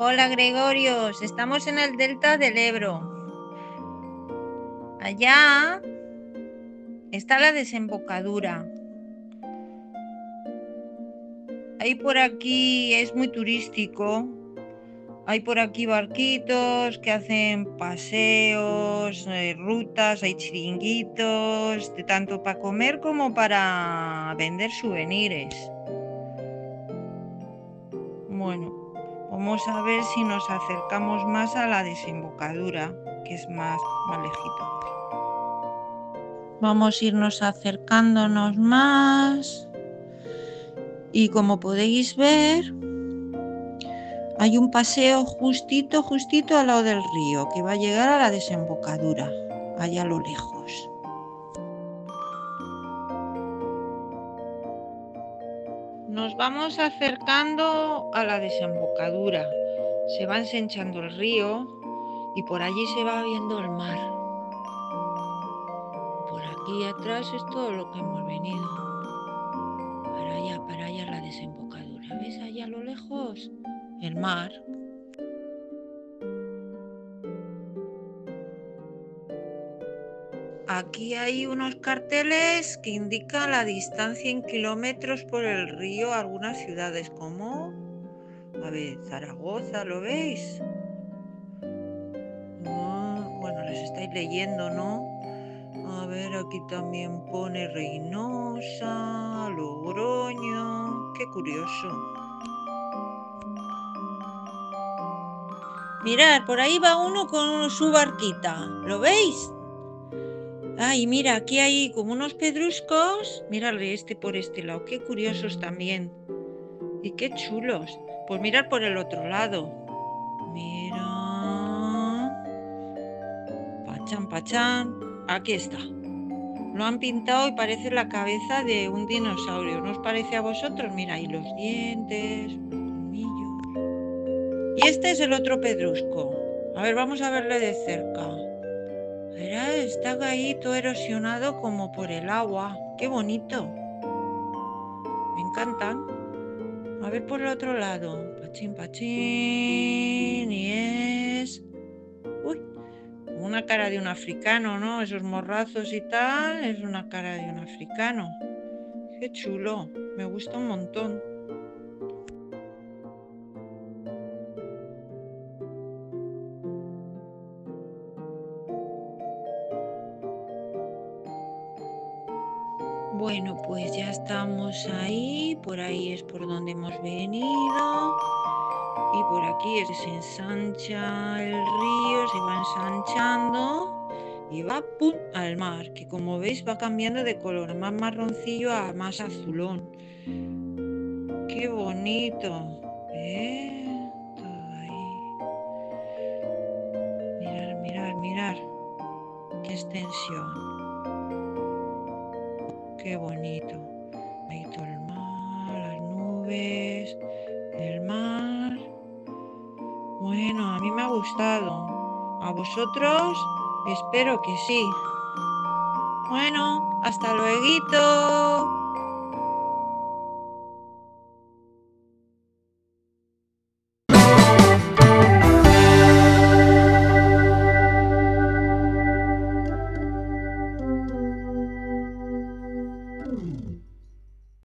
Hola Gregorios, estamos en el delta del Ebro. Allá está la desembocadura. Ahí por aquí es muy turístico. Hay por aquí barquitos que hacen paseos, eh, rutas, hay chiringuitos, de tanto para comer como para vender souvenirs. Bueno, vamos a ver si nos acercamos más a la desembocadura, que es más, más lejito. Vamos a irnos acercándonos más. Y como podéis ver, hay un paseo justito, justito al lado del río que va a llegar a la desembocadura, allá a lo lejos. Nos vamos acercando a la desembocadura. Se va ensanchando el río y por allí se va viendo el mar. Por aquí atrás es todo lo que hemos venido. Para allá, para allá la desembocadura. ¿Ves allá a lo lejos? el mar. Aquí hay unos carteles que indican la distancia en kilómetros por el río a algunas ciudades como, a ver, Zaragoza, ¿lo veis? bueno, les estáis leyendo, ¿no? A ver, aquí también pone Reynosa, Logroño, qué curioso. Mirad, por ahí va uno con su barquita. ¿Lo veis? Ay, mira, aquí hay como unos pedruscos. Mírale este por este lado. Qué curiosos también. Y qué chulos. Pues mirad por el otro lado. Mira. Pachan, pachan. Aquí está. Lo han pintado y parece la cabeza de un dinosaurio. ¿No os parece a vosotros? Mira ahí los dientes. Y este es el otro pedrusco. A ver, vamos a verle de cerca. Mira, está ahí todo erosionado como por el agua. Qué bonito. Me encantan. A ver por el otro lado. Pachín, pachín. Y es... Uy, una cara de un africano, ¿no? Esos morrazos y tal. Es una cara de un africano. Qué chulo. Me gusta un montón. Bueno, pues ya estamos ahí, por ahí es por donde hemos venido y por aquí se ensancha el río, se va ensanchando y va al mar, que como veis va cambiando de color, más marroncillo a más azulón. ¡Qué bonito! ¿Eh? Mirar, mirar, mirar. ¡Qué extensión! Qué bonito. Todo el mar, las nubes, el mar. Bueno, a mí me ha gustado. ¿A vosotros? Espero que sí. Bueno, hasta luego.